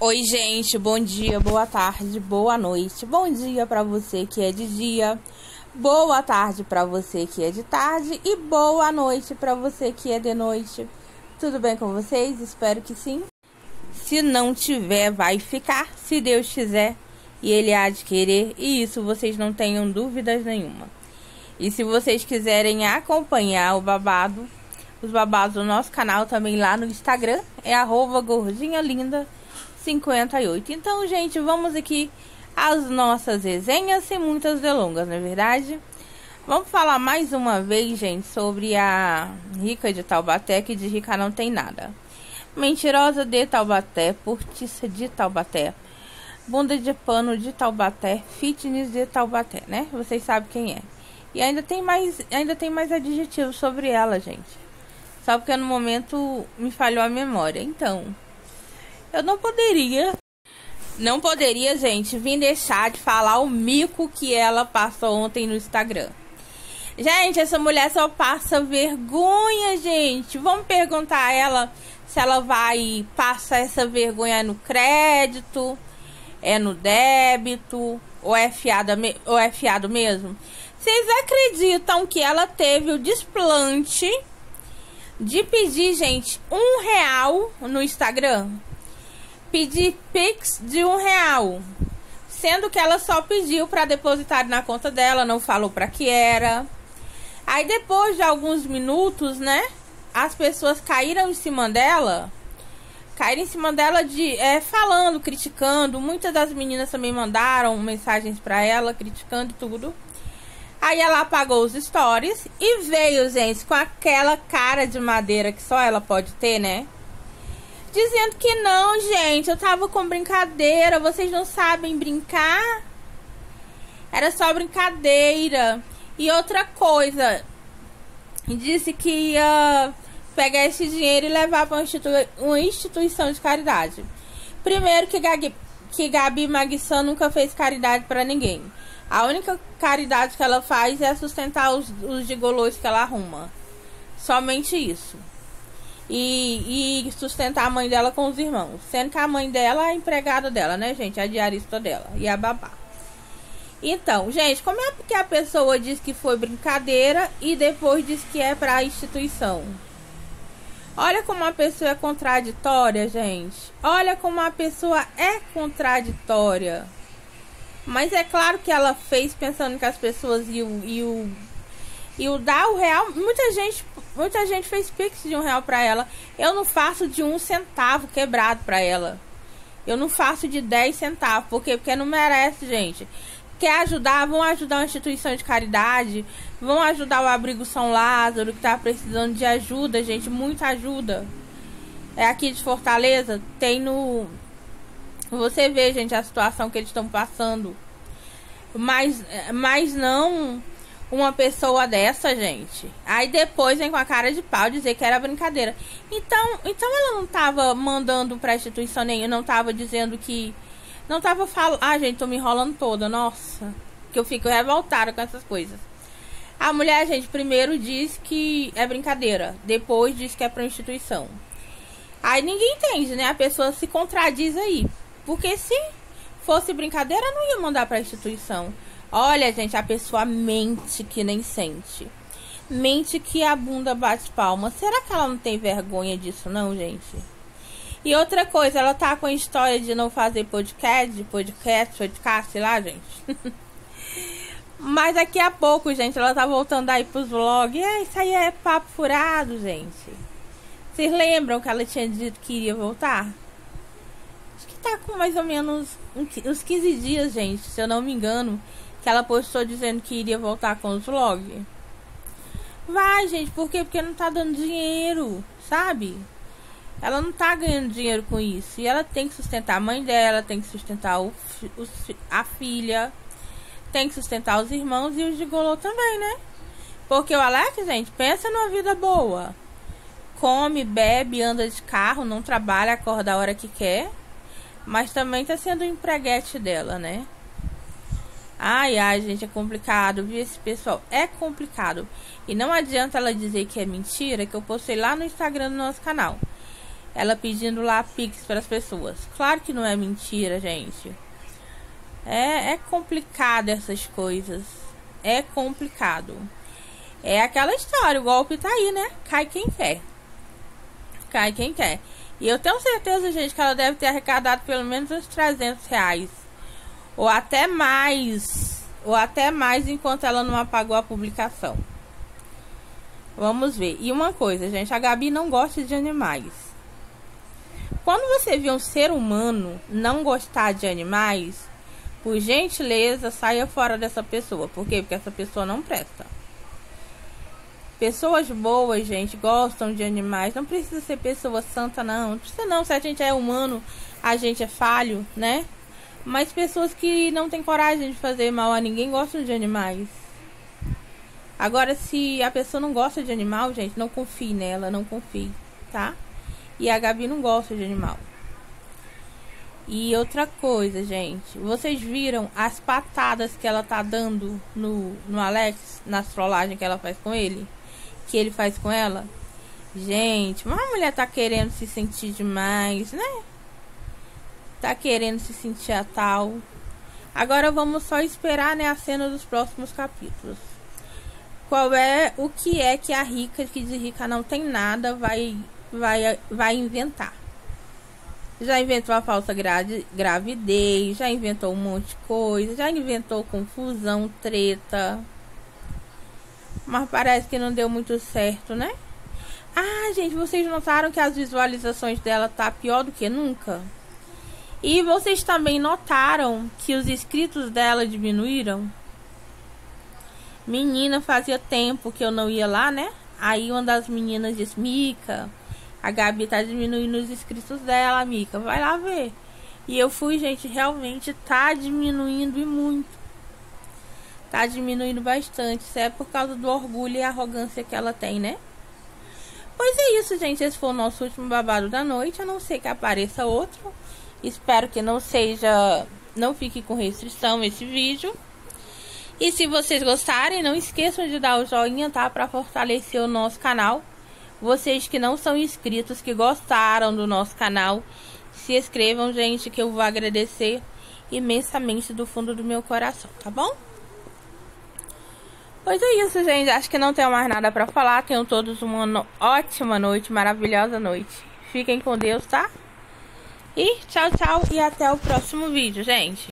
Oi, gente, bom dia, boa tarde, boa noite. Bom dia para você que é de dia, boa tarde para você que é de tarde e boa noite para você que é de noite. Tudo bem com vocês? Espero que sim. Se não tiver, vai ficar, se Deus quiser e Ele há de querer, e isso vocês não tenham dúvidas nenhuma. E se vocês quiserem acompanhar o babado, os babados do nosso canal também lá no Instagram, é arroba gordinha linda 58. Então, gente, vamos aqui às nossas resenhas sem muitas delongas, não é verdade? Vamos falar mais uma vez, gente, sobre a rica de Taubaté, que de rica não tem nada. Mentirosa de Taubaté, portiça de Taubaté, bunda de pano de Taubaté, fitness de Taubaté, né? Vocês sabem quem é. E ainda tem mais, ainda tem mais adjetivos sobre ela, gente. Só porque no momento me falhou a memória. Então, eu não poderia. Não poderia, gente, vir deixar de falar o mico que ela passou ontem no Instagram. Gente, essa mulher só passa vergonha, gente. Vamos perguntar a ela se ela vai passar essa vergonha no crédito, é no débito, ou é fiado, ou é fiado mesmo. Vocês acreditam que ela teve o desplante de pedir, gente, um real no Instagram? Pedir Pix de um real. Sendo que ela só pediu para depositar na conta dela, não falou para que era. Aí depois de alguns minutos, né? As pessoas caíram em cima dela. Caíram em cima dela de é, falando, criticando. Muitas das meninas também mandaram mensagens para ela, criticando tudo. Aí ela apagou os stories e veio, gente, com aquela cara de madeira que só ela pode ter, né? Dizendo que não, gente, eu tava com brincadeira, vocês não sabem brincar? Era só brincadeira. E outra coisa, disse que ia pegar esse dinheiro e levar para uma instituição de caridade. Primeiro que Gabi, que Gabi Maguissan nunca fez caridade para ninguém. A única caridade que ela faz é sustentar os, os que ela arruma. Somente isso e, e sustentar a mãe dela com os irmãos. Sendo que a mãe dela é a empregada dela, né, gente? A diarista dela e a babá. Então, gente, como é que a pessoa diz que foi brincadeira e depois diz que é para a instituição? Olha como a pessoa é contraditória, gente. Olha como a pessoa é contraditória. Mas é claro que ela fez pensando que as pessoas iam, iam e o dar o real, muita gente, muita gente fez pix de um real para ela. Eu não faço de um centavo quebrado para ela. Eu não faço de 10 centavos. Por quê? Porque não merece, gente. Quer ajudar? Vão ajudar uma instituição de caridade. Vão ajudar o Abrigo São Lázaro, que tá precisando de ajuda, gente. Muita ajuda. É aqui de Fortaleza. Tem no. Você vê, gente, a situação que eles estão passando. Mas, mas não uma pessoa dessa, gente. Aí depois vem com a cara de pau dizer que era brincadeira. Então, então ela não tava mandando pra instituição nenhuma, não tava dizendo que. Não tava falando. Ah, gente, tô me enrolando toda, nossa. Que eu fico revoltada com essas coisas. A mulher, gente, primeiro diz que é brincadeira, depois diz que é pra instituição. Aí ninguém entende, né? A pessoa se contradiz aí. Porque se fosse brincadeira, não ia mandar pra instituição. Olha, gente, a pessoa mente que nem sente. Mente que a bunda bate palma. Será que ela não tem vergonha disso, não, gente? E outra coisa, ela tá com a história de não fazer podcast, podcast, podcast, sei lá, gente. Mas daqui a pouco, gente, ela tá voltando aí pros vlogs. É, isso aí é papo furado, gente. Vocês lembram que ela tinha dito que iria voltar? Acho que tá com mais ou menos uns 15 dias, gente, se eu não me engano que ela postou dizendo que iria voltar com os vlogs. Vai, gente, por quê? Porque não tá dando dinheiro, sabe? Ela não tá ganhando dinheiro com isso. E ela tem que sustentar a mãe dela, tem que sustentar o, o a filha, tem que sustentar os irmãos e os gigolô também, né? Porque o Alex, gente, pensa numa vida boa. Come, bebe, anda de carro, não trabalha, acorda a hora que quer. Mas também tá sendo o empreguete dela, né? Ai, ai, gente, é complicado, viu? Esse pessoal é complicado. E não adianta ela dizer que é mentira, que eu postei lá no Instagram do nosso canal. ela pedindo lá Pix para as pessoas. Claro que não é mentira, gente. É, é complicado essas coisas. É complicado. É aquela história, o golpe tá aí, né? Cai quem quer. Cai quem quer. E eu tenho certeza, gente, que ela deve ter arrecadado pelo menos uns 300 reais. Ou até mais. Ou até mais enquanto ela não apagou a publicação. Vamos ver. E uma coisa, gente, a Gabi não gosta de animais. Quando você vê um ser humano não gostar de animais, por gentileza, saia fora dessa pessoa. Por quê? Porque essa pessoa não presta. Pessoas boas, gente, gostam de animais. Não precisa ser pessoa santa, não. Não precisa não. Se a gente é humano, a gente é falho, né? Mas pessoas que não têm coragem de fazer mal a ninguém gostam de animais. Agora, se a pessoa não gosta de animal, gente, não confie nela, não confie, tá? E a Gabi não gosta de animal. E outra coisa, gente, vocês viram as patadas que ela tá dando no, no Alex, na trollagem que ela faz com ele? que ele faz com ela. Gente, uma mulher tá querendo se sentir demais, né? Tá querendo se sentir a tal. Agora vamos só esperar, né, a cena dos próximos capítulos. Qual é o que é que a rica, que de rica não tem nada, vai vai vai inventar? Já inventou a falsa gravidez, já inventou um monte de coisa, já inventou confusão, treta. Mas parece que não deu muito certo, né? Ah, gente, vocês notaram que as visualizações dela tá pior do que nunca? E vocês também notaram que os inscritos dela diminuíram? Menina, fazia tempo que eu não ia lá, né? Aí uma das meninas disse, Mica, a Gabi tá diminuindo os inscritos dela, Mica, vai lá ver. E eu fui, gente, realmente tá diminuindo e muito tá diminuindo bastante. Isso é por causa do orgulho e arrogância que ela tem, né? Pois é isso, gente. Esse foi o nosso último babado da noite. A não ser que apareça outro. Espero que não seja. Não fique com restrição esse vídeo. E se vocês gostarem, não esqueçam de dar o joinha, tá? Pra fortalecer o nosso canal. Vocês que não são inscritos, que gostaram do nosso canal, se inscrevam, gente, que eu vou agradecer imensamente do fundo do meu coração, tá bom? Pois é isso, gente. Acho que não tenho mais nada pra falar. Tenham todos uma ótima noite, maravilhosa noite. Fiquem com Deus, tá? E tchau, tchau. E até o próximo vídeo, gente.